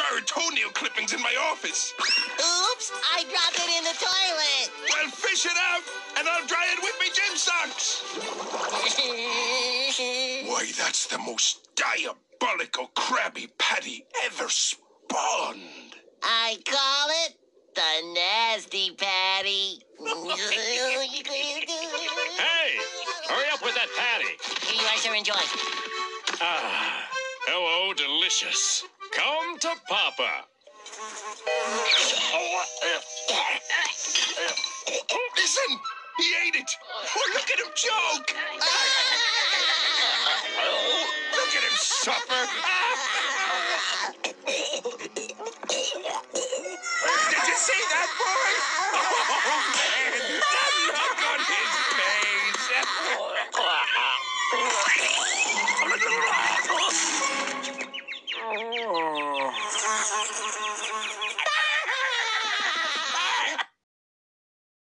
borrowed toenail clippings in my office. Oops, I dropped it in the toilet. Well, fish it out, and I'll dry it with my gym socks. Why, that's the most diabolical Krabby Patty ever spawned. I call it the nasty patty. Hey, hurry up with that patty. Here you are, sir. Enjoy. Ah, hello, delicious. Come to Papa. Oh, listen, he ate it. Oh, look at him choke. Oh, look at him suffer. Did you see that, boy? Oh, man, the look on his face.